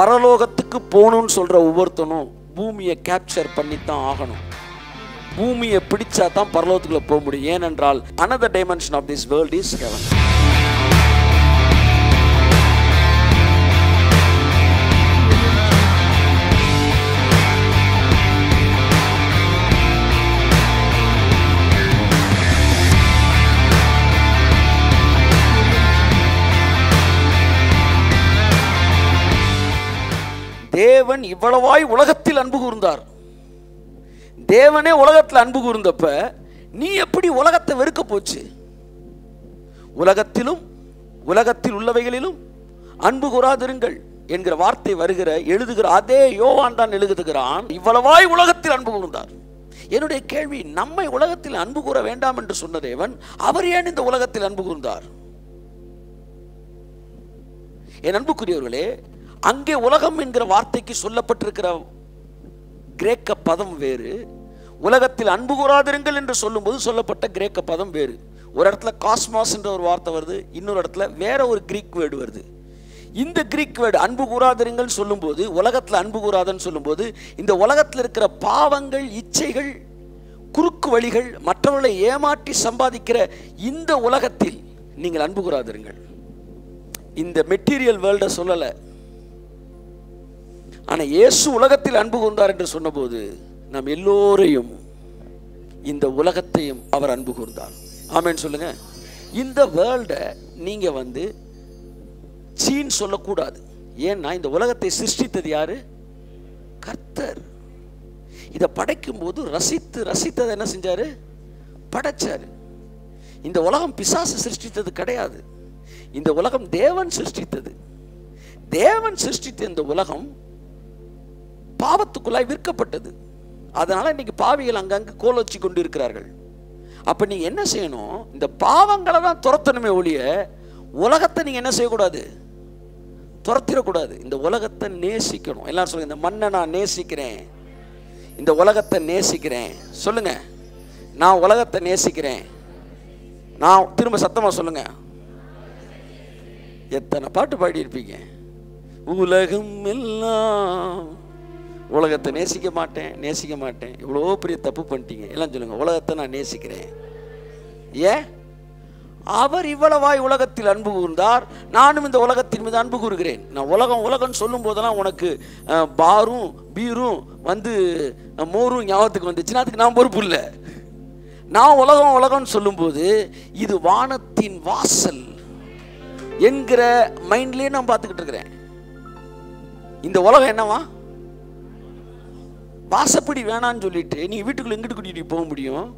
பரலோகத்துக்கு போகணும்னு சொல்கிற ஒவ்வொருத்தனும் பூமியை கேப்சர் பண்ணித்தான் ஆகணும். பூமியை பிடிச்சா தான் பரலோகத்துக்குள்ளே போக முடியும். ஏனென்றால் another dimension of this world is heaven தேவன் இவ்வளவாய் உலகத்தில் அன்பு கூர்ந்தார். தேவனே உலகத்தில் அன்பு கூர்ந்தப்ப நீ எப்படி உலகத்தை வெறுக்க போச்சு? உலகத்திலும் உலகத்தில் உள்ளவைகளிலும் அன்பு கூறாதிருங்கள் என்கிற வார்த்தை வருகிற எழுதுகிற அதே யோவான் தான் எழுதுகிறான் இவ்வளவாய் உலகத்தில் அன்பு கூர்ந்தார். என்னுடைய கேள்வி நம்மை உலகத்தில் அன்பு கூற வேண்டாம் என்று சொன்ன தேவன் அவர் ஏன் இந்த உலகத்தில் அன்பு கூர்ந்தார்? என் அன்புக்குரியவர்களே அங்கே உலகம் என்கிற வார்த்தைக்கு சொல்லப்பட்டிருக்கிற கிரேக்க பதம் வேறு. உலகத்தில் அன்பு கூறாதிருங்கள் என்று சொல்லும்போது சொல்லப்பட்ட கிரேக்க பதம் வேறு. ஒரு இடத்துல காஸ்மாஸ் என்ற ஒரு வார்த்தை வருது இன்னொரு இடத்துல வேற ஒரு கிரீக் வேர்டு வருது. இந்த கிரீக் வேர்டு அன்பு கூறாதிருங்கள் சொல்லும்போது உலகத்தில் அன்பு கூறாதன்னு சொல்லும்போது இந்த உலகத்தில் இருக்கிற பாவங்கள் இச்சைகள் குறுக்கு வழிகள் மற்றவர்களை ஏமாற்றி சம்பாதிக்கிற இந்த உலகத்தில் நீங்கள் அன்பு கூறாதிருங்கள். இந்த மெட்டீரியல் வேர்ல்டை சொல்லலை. ஆனால் இயேசு உலகத்தில் அன்பு கூர்ந்தார் என்று சொன்னபோது நாம் எல்லோரையும் இந்த உலகத்தையும் அவர் அன்பு கூர்ந்தார். ஆமேன்னு சொல்லுங்க. இந்த வேர்ல்டை நீங்கள் வந்து சீன் சொல்லக்கூடாது. ஏன்னா இந்த உலகத்தை சிருஷ்டித்தது யாரு? கர்த்தர். இதை படைக்கும் போது ரசித்து ரசித்ததை என்ன செஞ்சாரு? படைச்சாரு. இந்த உலகம் பிசாசு சிருஷ்டித்தது கிடையாது. இந்த உலகம் தேவன் சிருஷ்டித்தது. தேவன் சிருஷ்டித்த இந்த உலகம் பாவத்துக்குள்ளாய் விற்கப்பட்டது. அதனால இன்னைக்கு பாவிகள் அங்கங்கு கோல் வச்சு கொண்டு இருக்கிறார்கள் அப்ப நீங்கள் என்ன செய்யணும்? இந்த பாவங்களை தான் துரத்தணுமே ஒழிய உலகத்தை நீங்கள் என்ன செய்யக்கூடாது? துரத்திடக்கூடாது. இந்த உலகத்தை நேசிக்கணும். எல்லாரும் சொல்லுங்க இந்த மண்ணை நான் நேசிக்கிறேன். இந்த உலகத்தை நேசிக்கிறேன். சொல்லுங்க நான் உலகத்தை நேசிக்கிறேன். நான் திரும்ப சத்தமா சொல்லுங்க. எத்தனை பாட்டு பாடியிருப்பீங்க? உலகம் எல்லாம் உலகத்தை நேசிக்க மாட்டேன் நேசிக்க மாட்டேன். இவ்வளோ பெரிய தப்பு பண்ணிட்டீங்க. எல்லாம் சொல்லுங்கள் உலகத்தை நான் நேசிக்கிறேன். ஏன்? அவர் இவ்வளவாய் உலகத்தில் அன்பு கூர்ந்தார் நானும் இந்த உலகத்தின் மீது அன்பு கூறுகிறேன். நான் உலகம் உலகம்னு சொல்லும் போதெல்லாம் உனக்கு பாரும் பீரும் வந்து மோரும் ஞாபகத்துக்கு வந்துச்சுன்னா அதுக்கு நான் பொறுப்பு இல்லை. நான் உலகம் உலகம்னு சொல்லும்போது இது வானத்தின் வாசல் என்கிற மைண்ட்லேயே நான் பார்த்துக்கிட்டு இருக்கிறேன். இந்த உலகம் என்னவா? வாசப்படி வேணான்னு சொல்லிட்டு நீ வீட்டுக்குள்ள எங்கிட்டு கூட்டிகிட்டு போக முடியும்?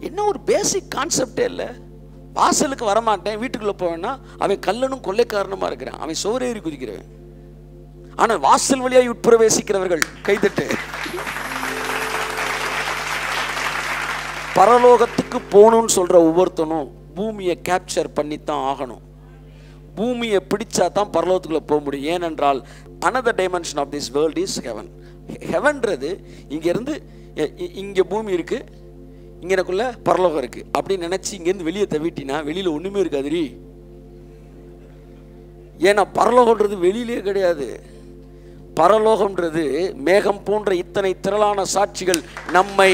என்ன ஒரு பேசிக் கான்செப்டே இல்லை. வாசலுக்கு வரமாட்டேன் வீட்டுக்குள்ள போவேன்னா அவன் கல்லனும் கொள்ளைக்காரனுமா இருக்கிறான். அவன் சோரேறி குதிக்கிறவன். ஆனால் வாசல் வழியாய் உட்பிரவேசிக்கிறவர்கள் கைதட்டு. பரலோகத்துக்கு போகணும்னு சொல்கிற ஒவ்வொருத்தனும் பூமியை கேப்சர் பண்ணித்தான் ஆகணும். பூமியை பிடிச்சா தான் பரலோகத்துக்குள்ளே போக முடியும். ஏனென்றால் another dimension of this world is heaven ஹெவன்றது இங்கேருந்து இங்கே பூமி இருக்கு இங்க எனக்குள்ள பரலோகம் இருக்குது அப்படின்னு நினச்சி இங்கேருந்து வெளியே தவிட்டினா வெளியில் ஒன்றுமே இருக்காது இருக்காதுரி ஏன்னா பரலோகம்ன்றது வெளியிலே கிடையாது. பரலோகம்ன்றது மேகம் போன்ற இத்தனை திரளான சாட்சிகள் நம்மை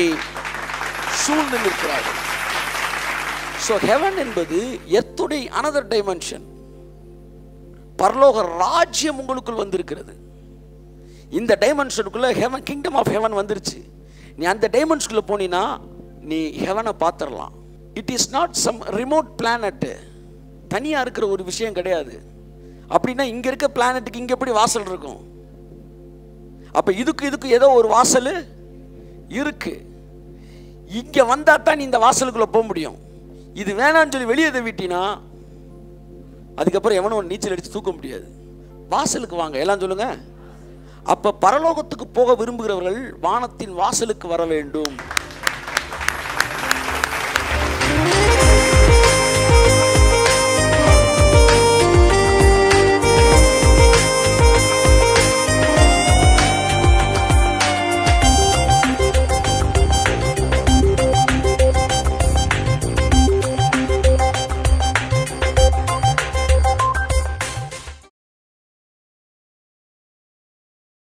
சூழ்ந்து நிற்கிறார்கள். ஸோ ஹெவன் என்பது எத்துடைய அனதர் டைமென்ஷன் பரலோக ராஜ்யம் உங்களுக்குள் வந்திருக்கிறது. இந்த டைமென்ஷனுக்குள்ளே ஹெவன் கிங்டம் ஆஃப் ஹெவன் வந்துருச்சு. நீ அந்த டைமென்ஷனுக்குள்ள போனீன்னா நீ ஹெவனை பார்த்துடலாம். It is not some remote planet தனியாக இருக்கிற ஒரு விஷயம் கிடையாது. அப்படின்னா இங்கே இருக்க பிளானட்டுக்கு இங்கே எப்படி வாசல் இருக்கும்? அப்போ இதுக்கு இதுக்கு ஏதோ ஒரு வாசல் இருக்கு. இங்கே வந்தால் தான் நீ இந்த வாசலுக்குள்ளே போக முடியும். இது வேணான்னு சொல்லி வெளியே தவிட்டினா அதுக்கப்புறம் எவனும் நீச்சல் அடித்து தூக்க முடியாது. வாசலுக்கு வாங்க. எல்லாம் சொல்லுங்க. அப்போ பரலோகத்துக்கு போக விரும்புகிறவர்கள் வானத்தின் வாசலுக்கு வர வேண்டும்.